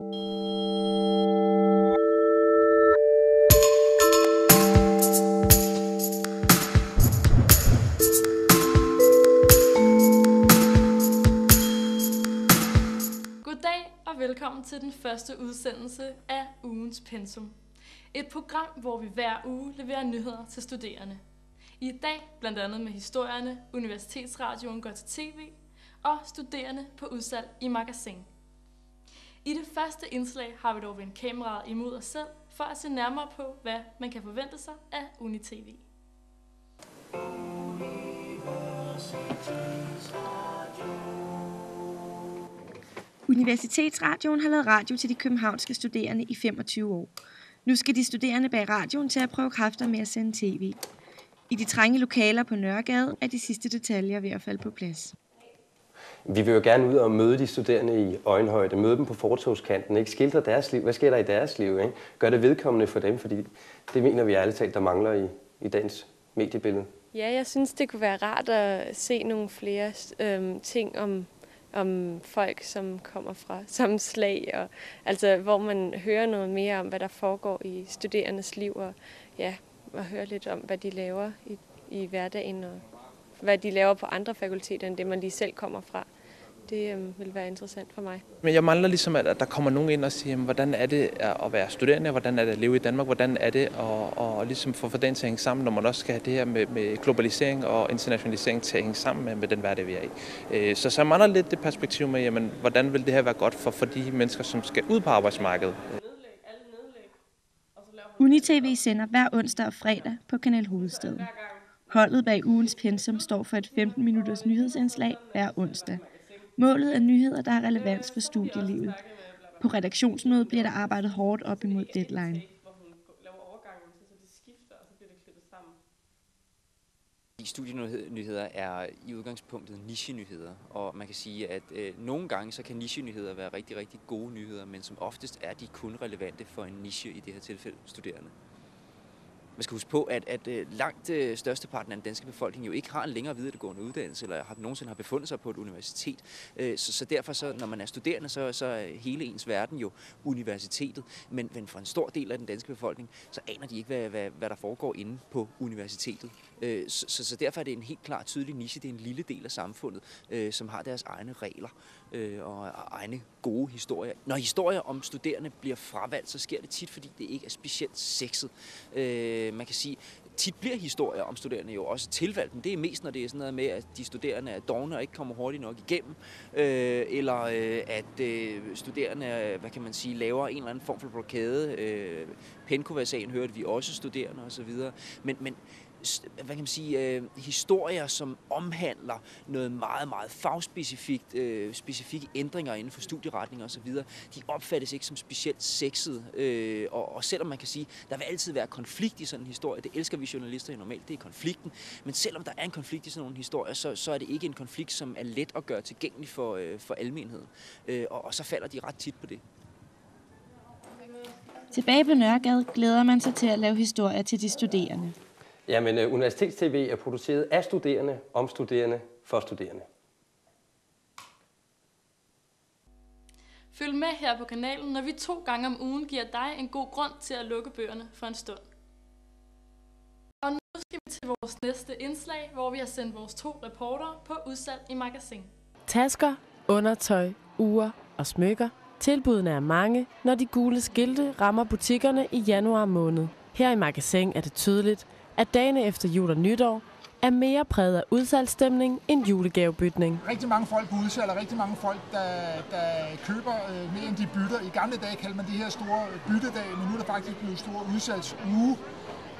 Goddag og velkommen til den første udsendelse af ugens Pensum. Et program, hvor vi hver uge leverer nyheder til studerende. I dag blandt andet med historierne, Universitetsradioen går til tv og studerende på udsalg i magasin. I det første indslag har vi dog vendt kameraet imod os selv for at se nærmere på, hvad man kan forvente sig af UniTV. Universitetsradioen har lavet radio til de københavnske studerende i 25 år. Nu skal de studerende bag radioen til at prøve kræfter med at sende tv. I de trænge lokaler på Nørregade er de sidste detaljer ved at falde på plads. Vi vil jo gerne ud og møde de studerende i øjenhøjde, møde dem på fortogskanten, ikke? skildre deres liv. Hvad sker der i deres liv? Ikke? Gør det vedkommende for dem, fordi det mener vi ærligt talt, der mangler i, i dagens mediebillede. Ja, jeg synes, det kunne være rart at se nogle flere øhm, ting om, om folk, som kommer fra samme slag, og, altså, hvor man hører noget mere om, hvad der foregår i studerendes liv, og, ja, og høre lidt om, hvad de laver i, i hverdagen, og hvad de laver på andre fakulteter, end det man lige selv kommer fra. Det øhm, vil være interessant for mig. Men jeg mangler ligesom, at, at der kommer nogen ind og siger, jamen, hvordan er det at være studerende, hvordan er det at leve i Danmark, hvordan er det at, at ligesom få for den til at hænge sammen, når man også skal have det her med, med globalisering og internationalisering til at hænge sammen med, med den hverdag, vi er i. Øh, så, så jeg mangler lidt det perspektiv med, jamen, hvordan vil det her være godt for, for de mennesker, som skal ud på arbejdsmarkedet. UniTV sender hver onsdag og fredag på Kanal Hovedstaden. Holdet bag ugens pensum står for et 15 minutters nyhedsindslag hver onsdag. Målet er nyheder, der har relevans for studielivet. På redaktionsmødet bliver der arbejdet hårdt op imod deadline. Studienyheder er i udgangspunktet nichenyheder, og man kan sige, at øh, nogle gange så kan nichenyheder være rigtig, rigtig gode nyheder, men som oftest er de kun relevante for en niche, i det her tilfælde studerende. Man skal huske på, at, at øh, langt øh, størsteparten af den danske befolkning jo ikke har en længere videregående uddannelse, eller har, nogensinde har befundet sig på et universitet. Øh, så, så derfor, så, når man er studerende, så, så er hele ens verden jo universitetet. Men, men for en stor del af den danske befolkning, så aner de ikke, hvad, hvad, hvad der foregår inde på universitetet. Så, så, så derfor er det en helt klar tydelig niche. Det er en lille del af samfundet, som har deres egne regler og egne gode historier. Når historier om studerende bliver fravalgt, så sker det tit, fordi det ikke er specielt sexet. Øh, man kan sige, tit bliver historier om studerende jo også tilvalgt, men det er mest, når det er sådan noget med, at de studerende er dogne og ikke kommer hurtigt nok igennem, øh, eller øh, at øh, studerende, hvad kan man sige, laver en eller anden form for blokade. Øh, Penkovasagen hørte vi også studerende osv. Men, men hvad kan man sige, øh, historier, som omhandler noget meget, meget fagspecifikt, øh, specifikke ændringer inden for studieretninger osv., de opfattes ikke som specielt sexet. Øh, og, og selvom man kan sige, der vil altid være konflikt i sådan en historie, det elsker vi journalister jo normalt, det er konflikten, men selvom der er en konflikt i sådan nogle historier, så, så er det ikke en konflikt, som er let at gøre tilgængelig for, øh, for almenheden. Øh, og, og så falder de ret tit på det. Tilbage på Nørregade glæder man sig til at lave historier til de studerende. Jamen, uh, Universitets-TV er produceret af studerende, om studerende, for studerende. Følg med her på kanalen, når vi to gange om ugen giver dig en god grund til at lukke bøgerne for en stund. Og nu skal vi til vores næste indslag, hvor vi har sendt vores to reporter på udsalg i magasin. Tasker, undertøj, ure og smykker. Tilbudene er mange, når de gule skilte rammer butikkerne i januar måned. Her i magasin er det tydeligt, at dagene efter jul og nytår er mere præget af udsalgsstemning end julegavebytning. Rigtig mange folk og rigtig mange folk, der, der køber øh, mere end de bytter. I gamle dage kaldte man det her store byttedage, men nu er der faktisk blevet store udsalgsuge,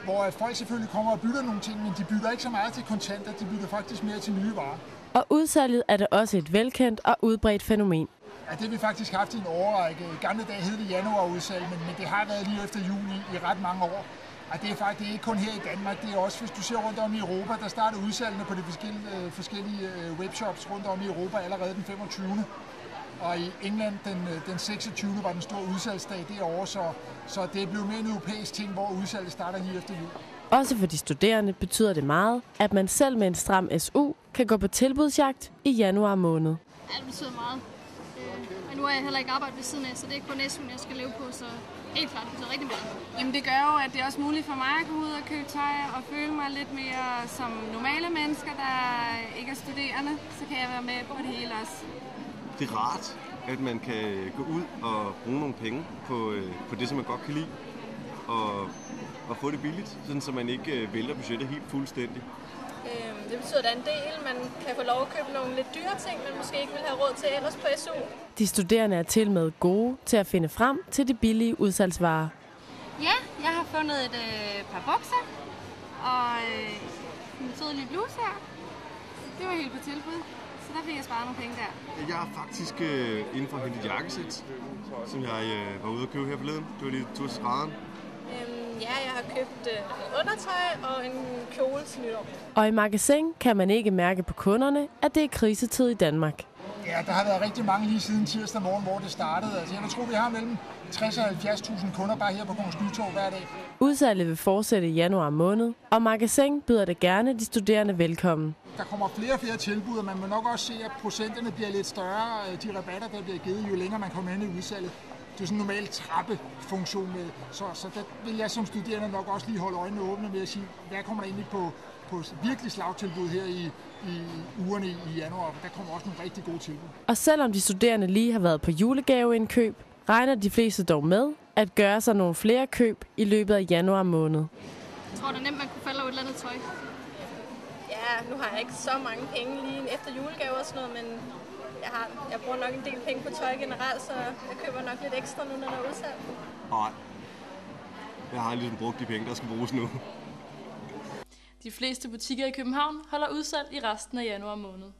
hvor folk selvfølgelig kommer og bytter nogle ting, men de bytter ikke så meget til kontanter, de bytter faktisk mere til nye varer. Og udsalget er det også et velkendt og udbredt fænomen. Ja, det har vi faktisk haft i en årrække. I gamle dage hed det januarudsalg, men, men det har været lige efter juni i ret mange år. Og det er faktisk det er ikke kun her i Danmark, det er også, hvis du ser rundt om i Europa, der starter udsalgene på de forskellige, øh, forskellige øh, webshops rundt om i Europa allerede den 25. Og i England den, øh, den 26. var den store udsalgsdag derovre, så, så det er blevet mere en europæisk ting, hvor udsalget starter lige efter jul. Også for de studerende betyder det meget, at man selv med en stram SU kan gå på tilbudsjagt i januar måned. Ja, det betyder meget. Nu er jeg heller ikke arbejde ved siden af, så det er kun SU'en, jeg skal leve på, så helt klart, det betyder rigtig meget. Jamen det gør jo, at det er også muligt for mig at gå ud og købe tøj og føle mig lidt mere som normale mennesker, der ikke er studerende. Så kan jeg være med på det hele også. Det er rart, at man kan gå ud og bruge nogle penge på, øh, på det, som man godt kan lide. Og, og få det billigt, sådan så man ikke øh, vælter budgettet helt fuldstændig. Øhm, det betyder, er en del, man kan få lov at købe nogle lidt dyre ting, man måske ikke vil have råd til ellers på SU. De studerende er til med gode til at finde frem til de billige udsalgsvarer. Ja, jeg har fundet et øh, par bukser og øh, en sød lille bluse her. Det var helt på tilbud, så der fik jeg sparet nogle penge der. Jeg har faktisk øh, inden for hentet jakkesæt, som jeg øh, var ude at købe her forleden. Det var lige tur til skrædderen. Ja, jeg har købt øh, undertøj og en kjole til nytår. Og i magasin kan man ikke mærke på kunderne, at det er krisetid i Danmark. Ja, der har været rigtig mange lige siden tirsdag morgen, hvor det startede. Altså, jeg tror, vi har mellem 60 og 70.000 kunder bare her på Kongens Nytorv hver dag. Udsalget vil fortsætte i januar måned, og magasin byder det gerne de studerende velkommen. Der kommer flere og flere tilbud, og man må nok også se, at procenterne bliver lidt større. De rabatter, der bliver givet, jo længere man kommer ind i udsalget. Det er sådan en normal trappefunktion med. Så, så der vil jeg som studerende nok også lige holde øjnene åbne med at sige, hvad kommer der egentlig på, på virkelig slagtilbud her i, i ugerne i januar. Der kommer også nogle rigtig gode tilbud. Og selvom de studerende lige har været på julegaveindkøb, regner de fleste dog med at gøre sig nogle flere køb i løbet af januar måned. Jeg tror, det er nemt, man kunne falde over et eller andet tøj. Ja, nu har jeg ikke så mange penge lige efter julegaver og sådan noget, men jeg, har, jeg bruger nok en del penge på tøj generelt, så jeg køber nok lidt ekstra nu, når der er udsalg. Nej, jeg har ligesom brugt de penge, der skal bruges nu. De fleste butikker i København holder udsalg i resten af januar måned.